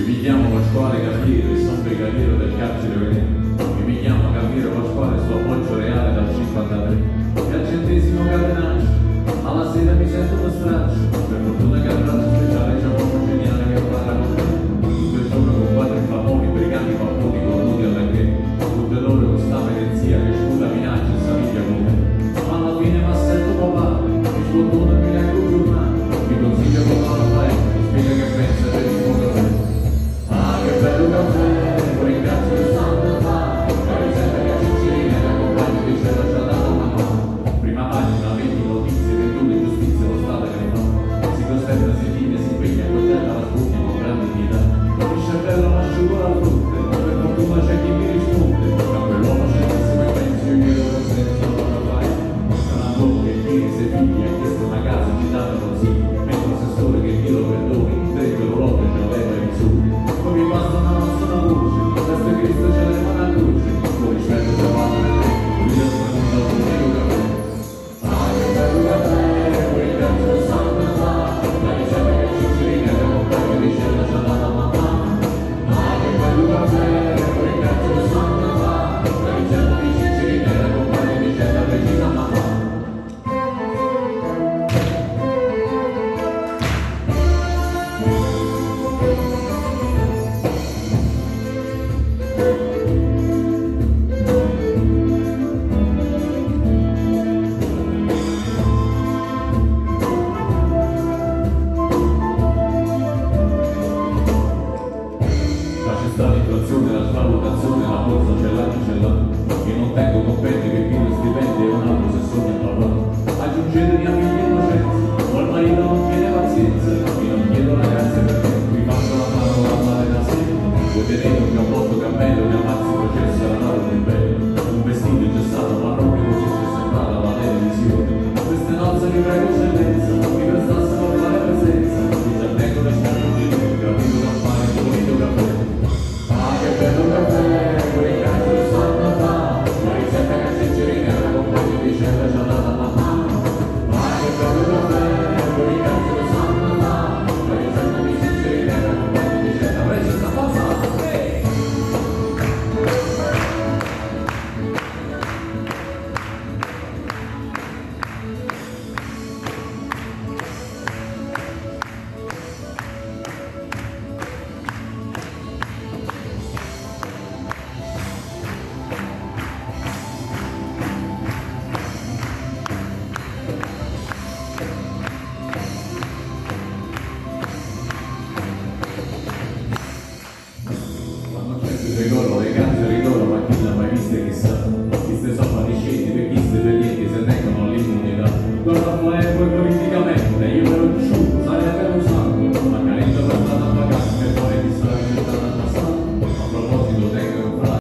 Invitiamo Pasquale Cafiero e San Becaniero del carcere Veneno. Invitiamo Cafiero Pasquale e suo appoggio reale da situazione, la stralucazione, la borsa c'è là, c'è là, che non tengo competti che chi lo stipendio è un altro se sogna parla. Aggiungetevi a